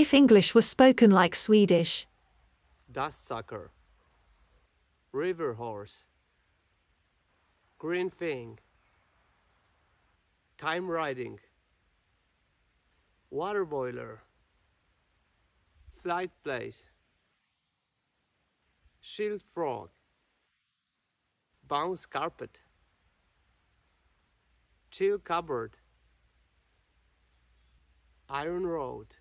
If English were spoken like Swedish. Dust sucker. River horse. Green thing. Time riding. Water boiler. Flight place. Shield frog. Bounce carpet. Chill cupboard. Iron road.